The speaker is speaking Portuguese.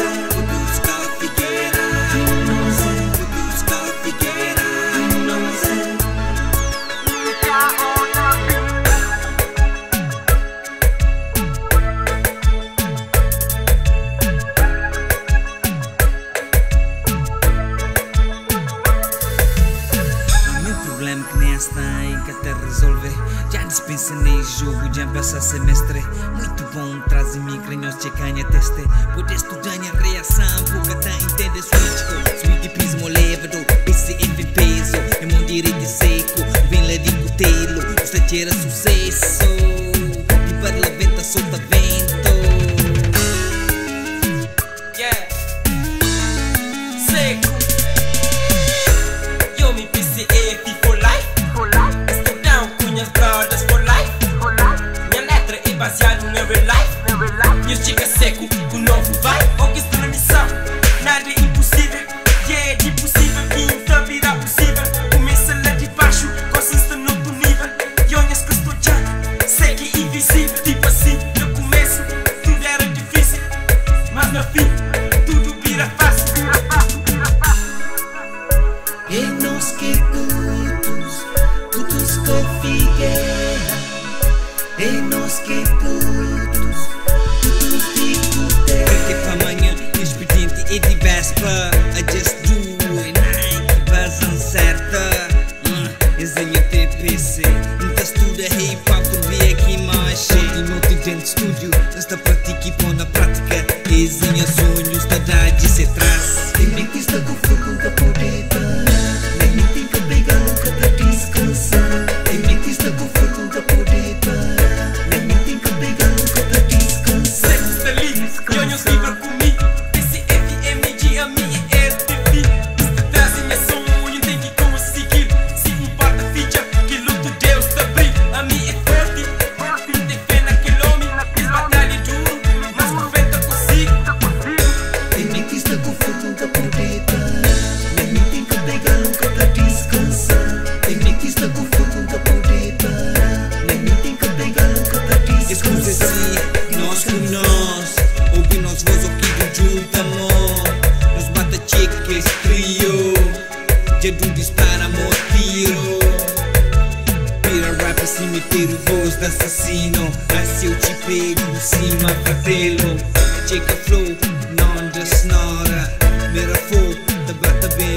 say que até resolver. Já dispensa nem jogo, já passa semestre. Muito bom, traz migraños, checanha teste. Pode estudar a reação, pouca tá entende switch. Sweet prismo levado, life. Minhas chicas seco, com novo vai. O que estou na missão, nada é impossível. Yeah, de possível, então virá possível. Começa lá de baixo, consiste no outro nível. E olhas que estou já, sei que é invisível. Tipo assim, no começo, tudo era difícil. Mas no fim, tudo vira fácil. E nós que putos, putos figueira E nós que putos estúdio, esta prática e põe na prática. Exenha sonhos, da idade se traz. Tem mentista com fogo da poder Nós Ouve nós voz o que junta amor Nos bata chiques trio Jedu dispara tiro Pira rap cemitério voz de assassino. Assim eu te pego de cima pra tê-lo Checa flow, não desnora. Mira fogo, te bata bem